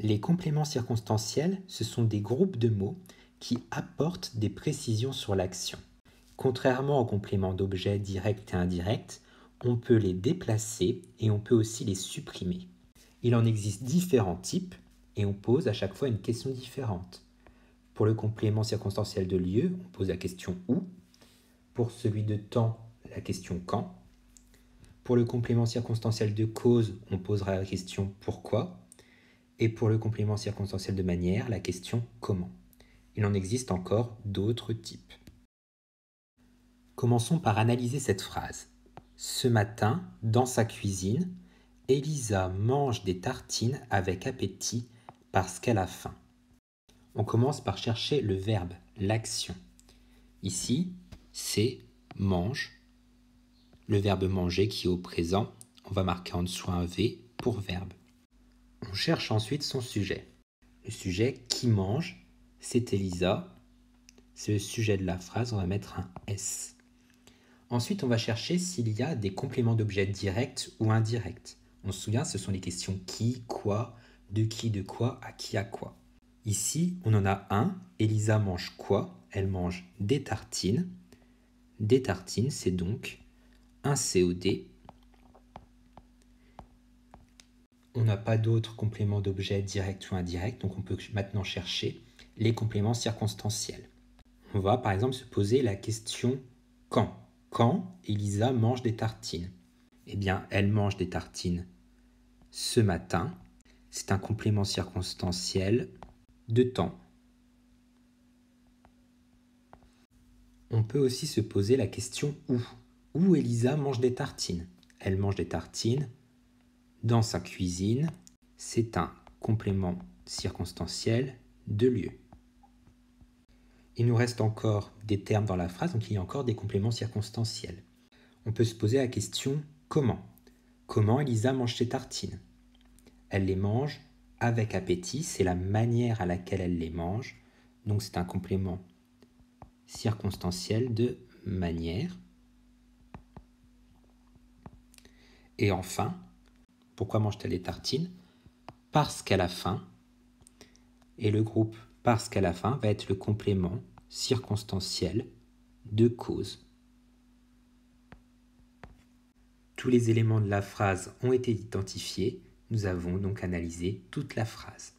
Les compléments circonstanciels, ce sont des groupes de mots qui apportent des précisions sur l'action. Contrairement aux compléments d'objets directs et indirects, on peut les déplacer et on peut aussi les supprimer. Il en existe différents types et on pose à chaque fois une question différente. Pour le complément circonstanciel de lieu, on pose la question où. Pour celui de temps, la question quand. Pour le complément circonstanciel de cause, on posera la question pourquoi. Et pour le complément circonstanciel de manière, la question comment? Il en existe encore d'autres types. Commençons par analyser cette phrase. Ce matin, dans sa cuisine, Elisa mange des tartines avec appétit parce qu'elle a faim. On commence par chercher le verbe, l'action. Ici, c'est mange. Le verbe manger qui est au présent, on va marquer en dessous un V pour verbe. On cherche ensuite son sujet. Le sujet qui mange, c'est Elisa. C'est le sujet de la phrase, on va mettre un S. Ensuite, on va chercher s'il y a des compléments d'objets directs ou indirects. On se souvient, ce sont les questions qui, quoi, de qui, de quoi, à qui, à quoi. Ici, on en a un. Elisa mange quoi? Elle mange des tartines. Des tartines, c'est donc un COD. On n'a pas d'autres compléments d'objets directs ou indirects, donc on peut maintenant chercher les compléments circonstanciels. On va par exemple se poser la question quand? Quand Elisa mange des tartines? Eh bien, elle mange des tartines ce matin. C'est un complément circonstanciel de temps. On peut aussi se poser la question où? Où Elisa mange des tartines? Elle mange des tartines dans sa cuisine. C'est un complément circonstanciel de lieu. Il nous reste encore des termes dans la phrase, donc il y a encore des compléments circonstanciels. On peut se poser la question comment? Comment Elisa mange ses tartines? Elle les mange avec appétit, c'est la manière à laquelle elle les mange. Donc c'est un complément circonstanciel de manière. Et enfin, pourquoi mange-t-elle des tartines? Parce qu'elle a faim. Et le groupe parce qu'elle a faim va être le complément circonstanciel de cause. Tous les éléments de la phrase ont été identifiés. Nous avons donc analysé toute la phrase.